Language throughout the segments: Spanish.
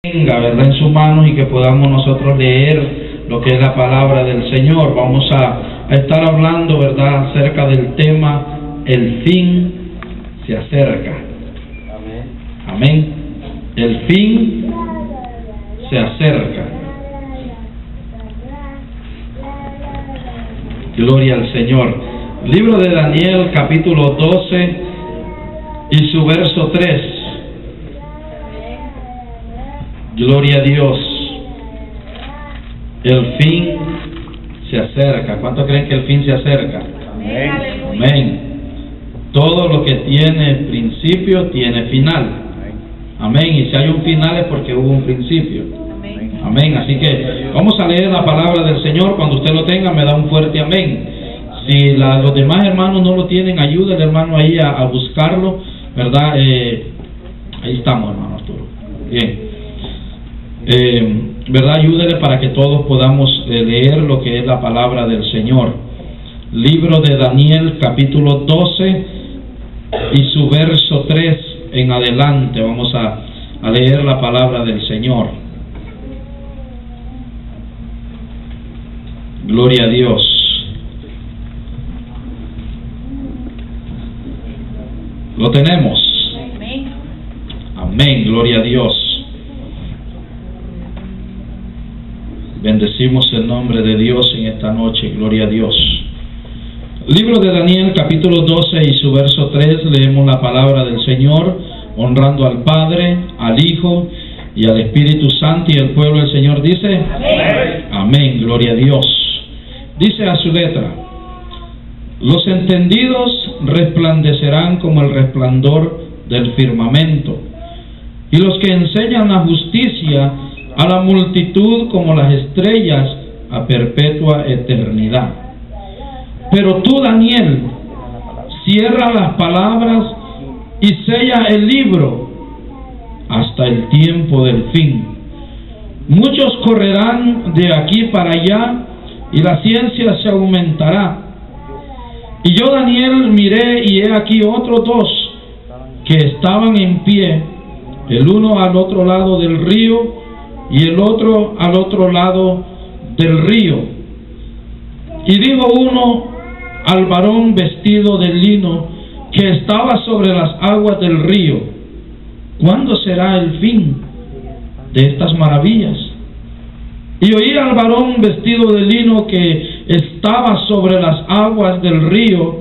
tenga, ¿verdad? En sus manos y que podamos nosotros leer lo que es la palabra del Señor. Vamos a, a estar hablando, ¿verdad? Acerca del tema, el fin se acerca. Amén. El fin se acerca. Gloria al Señor. Libro de Daniel capítulo 12 y su verso 3. Gloria a Dios. El fin se acerca. ¿Cuántos creen que el fin se acerca? Amén. Amén. Todo lo que tiene principio tiene final. Amén. Y si hay un final es porque hubo un principio. Amén. Así que vamos a leer la palabra del Señor. Cuando usted lo tenga, me da un fuerte amén. Si la- los demás hermanos no lo tienen, ayude el hermano ahí a, a buscarlo. ¿Verdad? Eh, ahí estamos, hermano Arturo. Bien. Eh, ¿Verdad? Ayúdele para que todos podamos eh, leer lo que es la palabra del Señor. Libro de Daniel, capítulo 12 y su verso 3 en adelante. Vamos a, a leer la palabra del Señor. Gloria a Dios. Lo tenemos. Amén, gloria a Dios. Bendecimos el nombre de Dios en esta noche, gloria a Dios. Libro de Daniel capítulo 12 y su verso 3 leemos la palabra del Señor, honrando al Padre, al Hijo y al Espíritu Santo y el pueblo del Señor dice, Amén, gloria a Dios. Dice a su letra, los entendidos resplandecerán como el resplandor del firmamento, y los que enseñan la justicia a la multitud como las estrellas a perpetua eternidad. Pero tú, Daniel, cierra las palabras y sella el libro hasta el tiempo del fin. Muchos correrán de aquí para allá y la ciencia se aumentará. Y yo, Daniel, miré y he aquí otros dos que estaban en pie, el uno al otro lado del río y el otro al otro lado del río. Y dijo uno al varón vestido de lino que estaba sobre las aguas del río, ¿cuándo será el fin de estas maravillas? Y oí al varón vestido de lino que estaba sobre las aguas del río,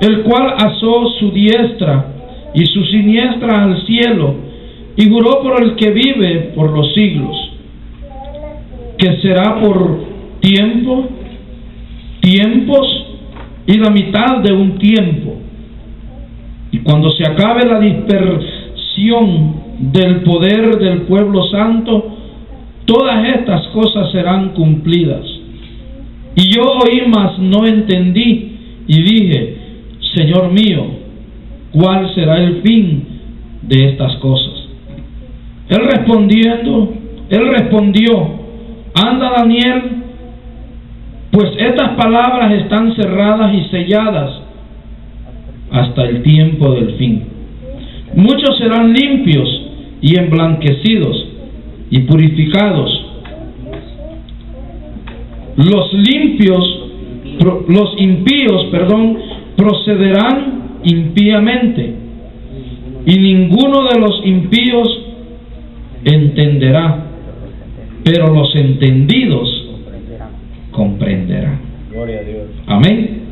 el cual asó su diestra y su siniestra al cielo, y juró por el que vive por los siglos, que será por tiempo, tiempos y la mitad de un tiempo. Y cuando se acabe la dispersión del poder del pueblo santo, todas estas cosas serán cumplidas. Y yo oí, mas no entendí, y dije, Señor mío, ¿cuál será el fin de estas cosas? Él respondiendo, él respondió, anda Daniel, pues estas palabras están cerradas y selladas hasta el tiempo del fin. Muchos serán limpios y emblanquecidos y purificados. Los limpios, los impíos, perdón, procederán impíamente y ninguno de los impíos entenderá, pero los entendidos comprenderán. Gloria a Dios. Amén.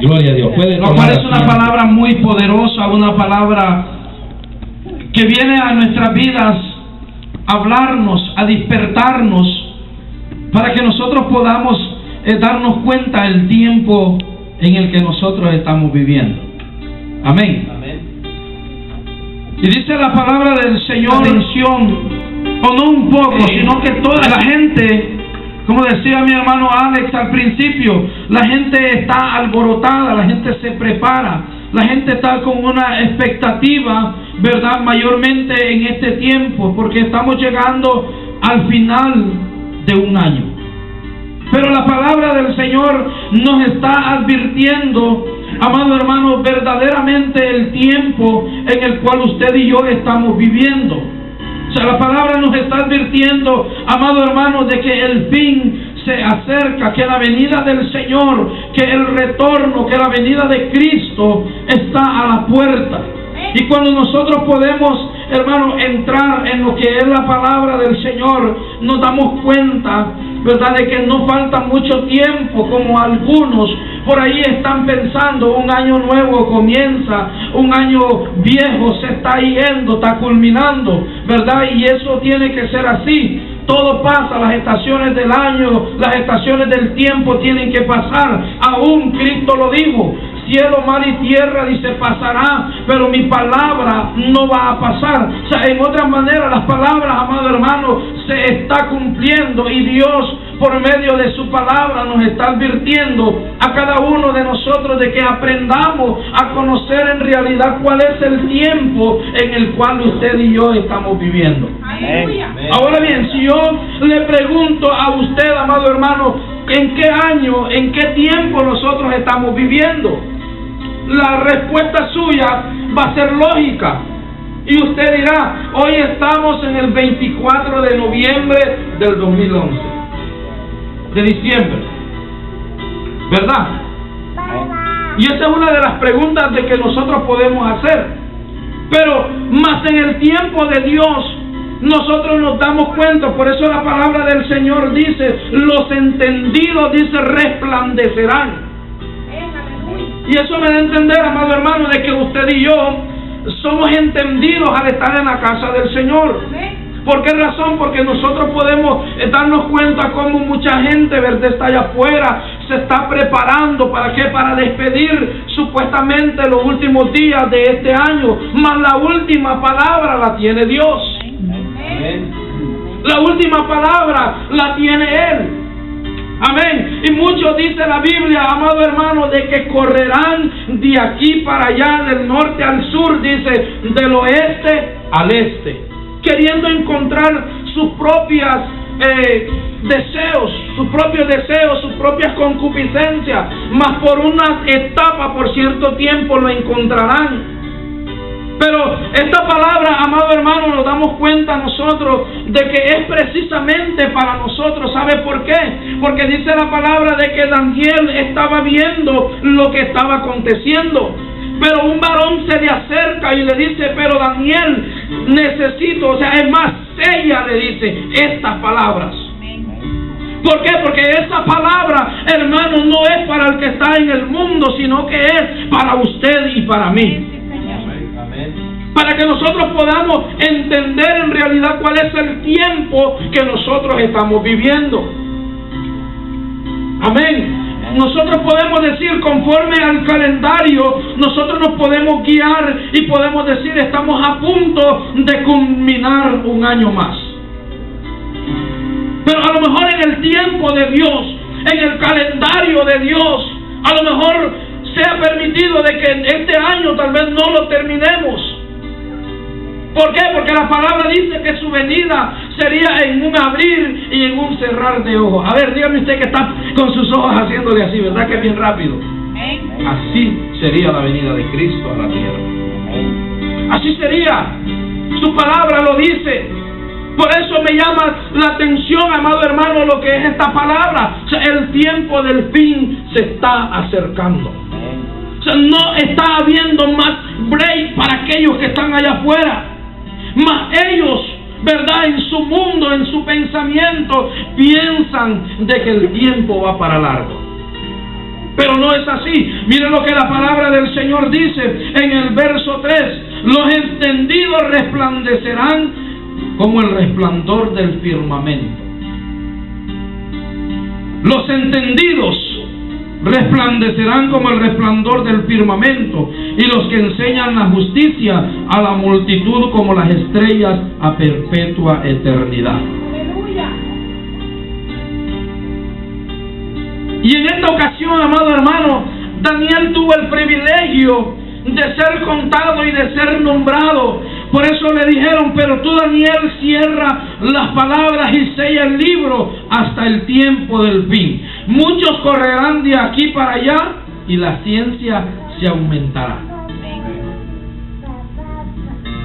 Gloria a Dios. Puede Lo cual es una palabra muy poderosa, una palabra que viene a nuestras vidas a hablarnos, a despertarnos, para que nosotros podamos eh, darnos cuenta del tiempo en el que nosotros estamos viviendo. Amén. Y dice la palabra del Señor, atención, o no un poco, sino que toda la gente, como decía mi hermano Alex al principio, la gente está alborotada, la gente se prepara, la gente está con una expectativa, ¿verdad? Mayormente en este tiempo, porque estamos llegando al final de un año. Pero la palabra del Señor nos está advirtiendo, amado hermano, verdaderamente el tiempo en el cual usted y yo estamos viviendo. O sea, la palabra nos está advirtiendo, amado hermano, de que el fin se acerca, que la venida del Señor, que el retorno, que la venida de Cristo está a la puerta. Y cuando nosotros podemos, hermano, entrar en lo que es la palabra del Señor, nos damos cuenta, ¿verdad?, de que no falta mucho tiempo, como algunos por ahí están pensando, un año nuevo comienza, un año viejo se está yendo, está culminando, ¿verdad? Y eso tiene que ser así. Todo pasa, las estaciones del año, las estaciones del tiempo tienen que pasar. Aún Cristo lo dijo cielo, mar y tierra, dice, pasará, pero mi palabra no va a pasar. O sea, en otra manera, las palabras, amado hermano, se está cumpliendo y Dios, por medio de su palabra, nos está advirtiendo a cada uno de nosotros de que aprendamos a conocer en realidad cuál es el tiempo en el cual usted y yo estamos viviendo. Ahora bien, si yo le pregunto a usted, amado hermano, ¿en qué año, en qué tiempo nosotros estamos viviendo? la respuesta suya va a ser lógica. Y usted dirá, hoy estamos en el 24 de noviembre del 2011, de diciembre, ¿verdad? Y esa es una de las preguntas de que nosotros podemos hacer. Pero más en el tiempo de Dios, nosotros nos damos cuenta, por eso la palabra del Señor dice, los entendidos, dice, resplandecerán. Y eso me da a entender, amado hermano, de que usted y yo somos entendidos al estar en la casa del Señor. ¿Por qué razón? Porque nosotros podemos darnos cuenta cómo mucha gente, ¿verdad? Está allá afuera, se está preparando. ¿Para qué? Para despedir supuestamente los últimos días de este año. Mas la última palabra la tiene Dios. La última palabra la tiene Él. Amén. Y muchos dice la Biblia, amado hermano, de que correrán de aquí para allá, del norte al sur, dice, del oeste al este, queriendo encontrar sus propias eh, deseos, sus propios deseos, sus propias concupiscencias, mas por una etapa, por cierto tiempo, lo encontrarán. Pero esta palabra, amado hermano, nos damos cuenta nosotros de que es precisamente para nosotros. ¿Sabe por qué? Porque dice la palabra de que Daniel estaba viendo lo que estaba aconteciendo. Pero un varón se le acerca y le dice, pero Daniel, necesito, o sea, es más, ella le dice estas palabras. ¿Por qué? Porque esa palabra, hermano, no es para el que está en el mundo, sino que es para usted y para mí para que nosotros podamos entender en realidad cuál es el tiempo que nosotros estamos viviendo. Amén. Nosotros podemos decir conforme al calendario, nosotros nos podemos guiar y podemos decir estamos a punto de culminar un año más. Pero a lo mejor en el tiempo de Dios, en el calendario de Dios, a lo mejor sea permitido de que este año tal vez no lo terminemos. ¿Por qué? Porque la palabra dice que su venida sería en un abrir y en un cerrar de ojos. A ver, dígame usted que está con sus ojos haciéndole así, ¿verdad que es bien rápido? Así sería la venida de Cristo a la tierra. Así sería. Su palabra lo dice. Por eso me llama la atención, amado hermano, lo que es esta palabra. O sea, el tiempo del fin se está acercando. O sea, no está habiendo más break para aquellos que están allá afuera. Mas ellos, ¿verdad? En su mundo, en su pensamiento, piensan de que el tiempo va para largo. Pero no es así. Miren lo que la palabra del Señor dice en el verso 3. Los entendidos resplandecerán como el resplandor del firmamento. Los entendidos resplandecerán como el resplandor del firmamento, y los que enseñan la justicia a la multitud como las estrellas a perpetua eternidad. Y en esta ocasión, amado hermano, Daniel tuvo el privilegio de ser contado y de ser nombrado. Por eso le dijeron, pero tú Daniel cierra las palabras y sella el libro hasta el tiempo del fin. Muchos correrán de aquí para allá y la ciencia se aumentará.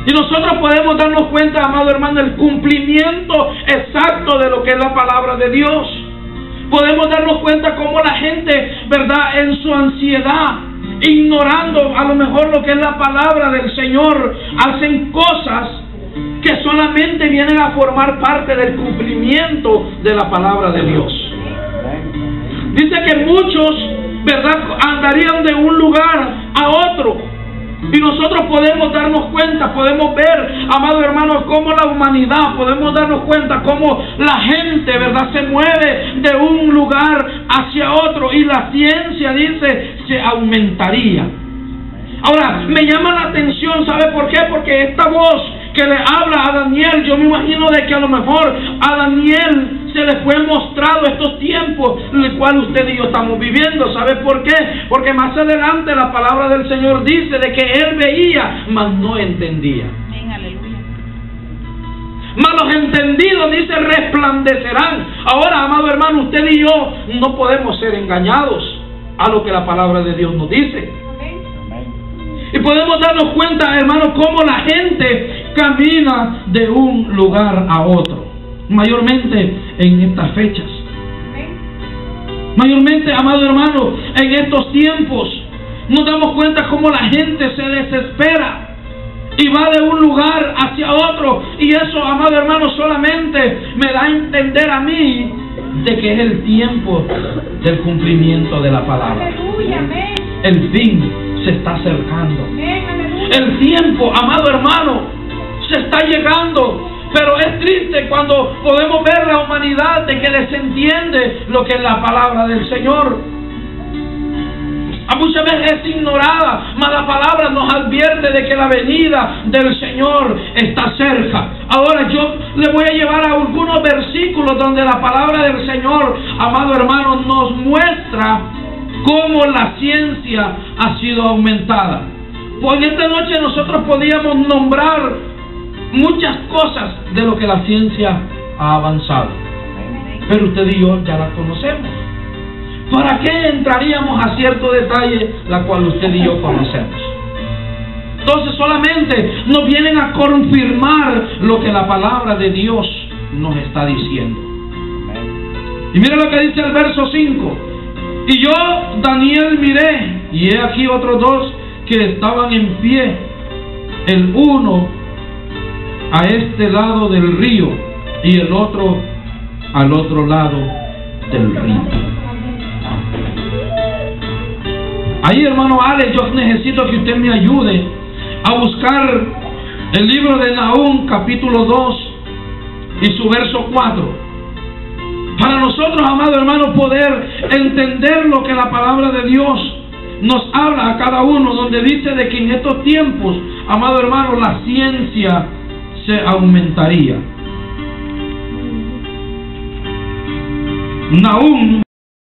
Y nosotros podemos darnos cuenta, amado hermano, el cumplimiento exacto de lo que es la palabra de Dios. Podemos darnos cuenta cómo la gente, ¿verdad?, en su ansiedad, ignorando a lo mejor lo que es la palabra del Señor, hacen cosas que solamente vienen a formar parte del cumplimiento de la palabra de Dios. Dice que muchos, ¿verdad?, andarían de un lugar a otro y nosotros podemos darnos cuenta, podemos ver, amado hermano, cómo la humanidad, podemos darnos cuenta cómo la gente, ¿verdad?, se mueve de un lugar hacia otro y la ciencia dice se aumentaría. Ahora, me llama la atención, ¿sabe por qué? Porque esta voz que le habla a Daniel, yo me imagino de que a lo mejor a Daniel se le fue mostrado estos tiempos en el cual usted y yo estamos viviendo. ¿Sabe por qué? Porque más adelante la palabra del Señor dice de que él veía, mas no entendía. Mas los entendidos, dice, resplandecerán. Ahora, amado hermano, usted y yo no podemos ser engañados a lo que la palabra de Dios nos dice. Y podemos darnos cuenta, hermano, cómo la gente camina de un lugar a otro. Mayormente en estas fechas. Mayormente, amado hermano, en estos tiempos nos damos cuenta cómo la gente se desespera y va de un lugar hacia otro. Y eso, amado hermano, solamente me da a entender a mí de que es el tiempo del cumplimiento de la palabra. El fin se está acercando. El tiempo, amado hermano, se está llegando. Pero es triste cuando podemos ver la humanidad de que desentiende lo que es la palabra del Señor. A muchas veces es ignorada, mas la palabra nos advierte de que la venida del Señor está cerca. Ahora yo le voy a llevar a algunos versículos donde la palabra del Señor, amado hermano, nos muestra cómo la ciencia ha sido aumentada. Pues esta noche nosotros podíamos nombrar muchas cosas de lo que la ciencia ha avanzado. Pero usted y yo ya la conocemos. ¿Para qué entraríamos a cierto detalle la cual usted y yo conocemos? Entonces solamente nos vienen a confirmar lo que la palabra de Dios nos está diciendo. Y mira lo que dice el verso 5. Y yo, Daniel, miré, y he aquí otros dos que estaban en pie, el uno a este lado del río y el otro al otro lado del río. Ahí, hermano Ale, yo necesito que usted me ayude a buscar el libro de Nahum, capítulo 2 y su verso 4. Para nosotros, amado hermano, poder entender lo que la palabra de Dios nos habla a cada uno, donde dice de que en estos tiempos, amado hermano, la ciencia se aumentaría. Nahum